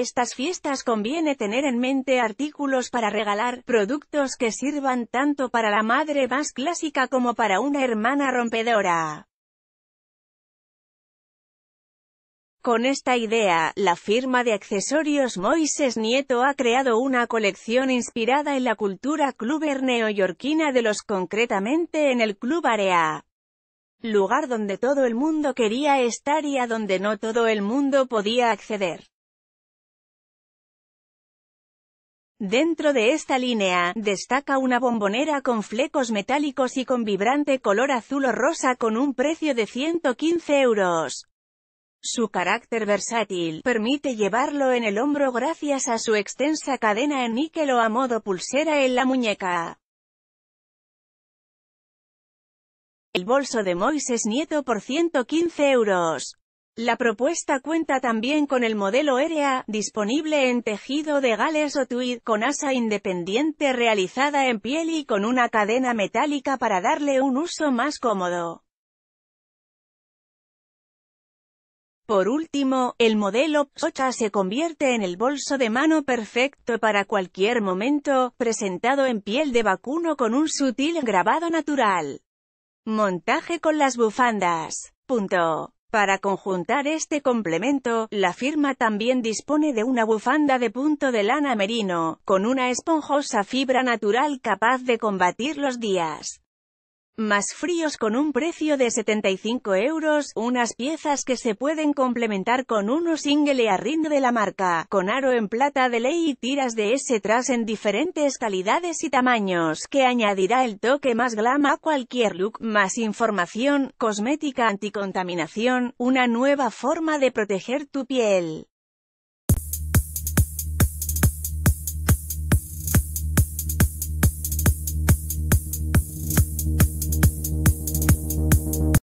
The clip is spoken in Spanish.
estas fiestas conviene tener en mente artículos para regalar, productos que sirvan tanto para la madre más clásica como para una hermana rompedora. Con esta idea, la firma de accesorios Moises Nieto ha creado una colección inspirada en la cultura cluber neoyorquina de los concretamente en el Club Area. Lugar donde todo el mundo quería estar y a donde no todo el mundo podía acceder. Dentro de esta línea, destaca una bombonera con flecos metálicos y con vibrante color azul o rosa con un precio de 115 euros. Su carácter versátil, permite llevarlo en el hombro gracias a su extensa cadena en níquel o a modo pulsera en la muñeca. El bolso de Moises Nieto por 115 euros. La propuesta cuenta también con el modelo Erea, disponible en tejido de gales o tweed, con asa independiente realizada en piel y con una cadena metálica para darle un uso más cómodo. Por último, el modelo Psocha se convierte en el bolso de mano perfecto para cualquier momento, presentado en piel de vacuno con un sutil grabado natural. Montaje con las bufandas. Para conjuntar este complemento, la firma también dispone de una bufanda de punto de lana merino, con una esponjosa fibra natural capaz de combatir los días más fríos con un precio de 75 euros, unas piezas que se pueden complementar con uno single ring de la marca, con aro en plata de ley y tiras de S tras en diferentes calidades y tamaños, que añadirá el toque más glam a cualquier look, más información, cosmética anticontaminación, una nueva forma de proteger tu piel.